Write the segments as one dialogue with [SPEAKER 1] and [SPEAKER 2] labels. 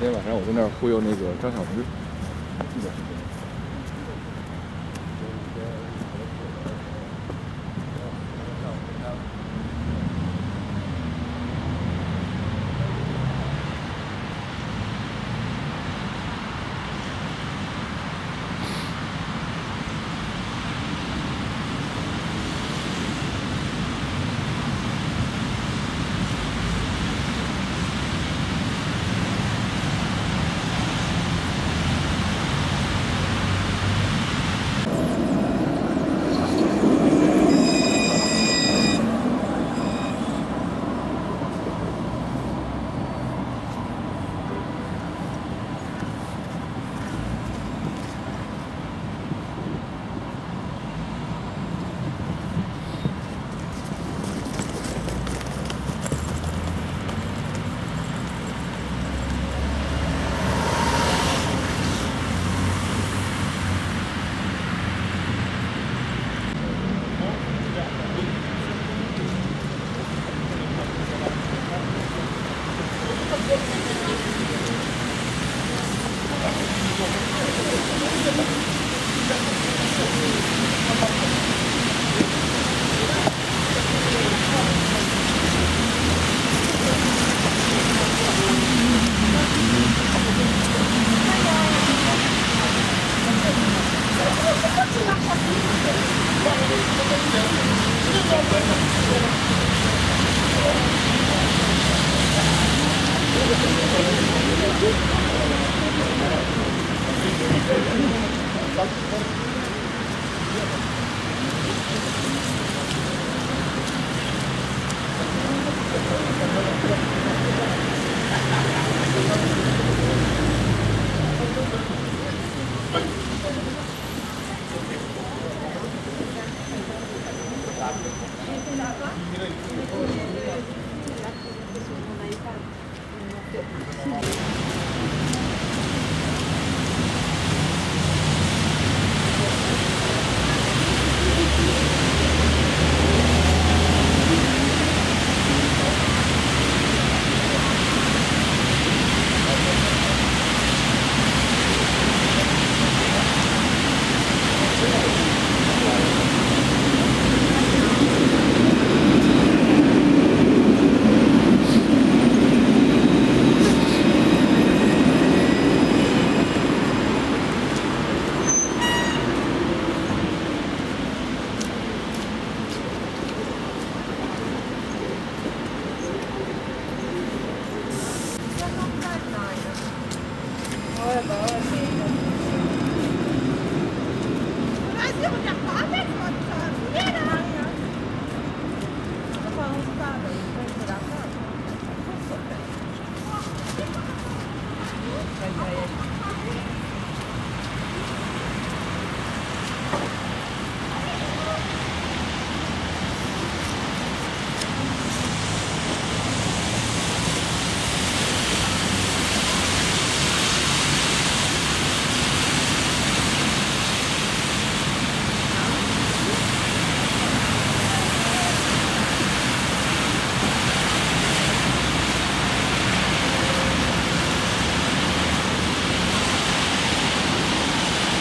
[SPEAKER 1] 天晚上我在那儿忽悠那个张小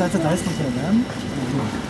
[SPEAKER 1] da,
[SPEAKER 2] da, da ist noch der ne? Lärm.